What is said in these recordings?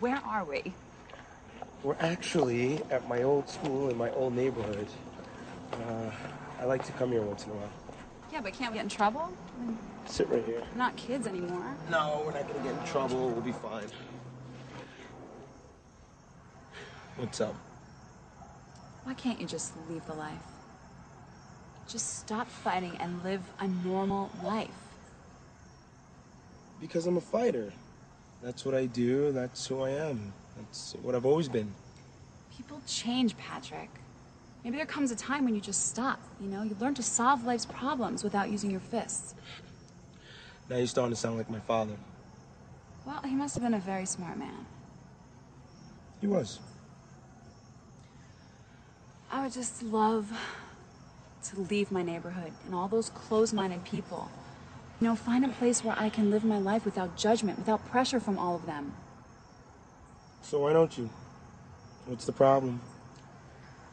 Where are we? We're actually at my old school in my old neighborhood. Uh, I like to come here once in a while. Yeah, but can't we get in trouble? I mean, Sit right here. we're not kids anymore. No, we're not gonna get in trouble. We'll be fine. What's up? Why can't you just leave the life? Just stop fighting and live a normal life. Because I'm a fighter. That's what I do. That's who I am. That's what I've always been. People change, Patrick. Maybe there comes a time when you just stop, you know? You learn to solve life's problems without using your fists. Now you're starting to sound like my father. Well, he must have been a very smart man. He was. I would just love to leave my neighborhood and all those closed-minded people. You know, find a place where I can live my life without judgment, without pressure from all of them. So why don't you? What's the problem?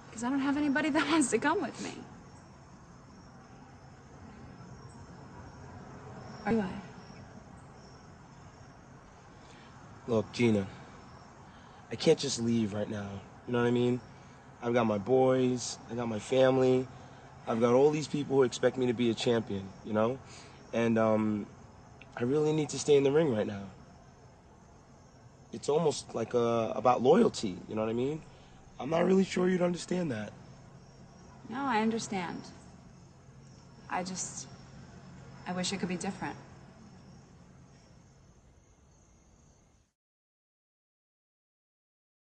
Because I don't have anybody that wants to come with me. Or do I? Look, Gina, I can't just leave right now. You know what I mean? I've got my boys, I got my family, I've got all these people who expect me to be a champion, you know? And um, I really need to stay in the ring right now. It's almost like uh, about loyalty, you know what I mean? I'm not really sure you'd understand that. No, I understand. I just. I wish it could be different.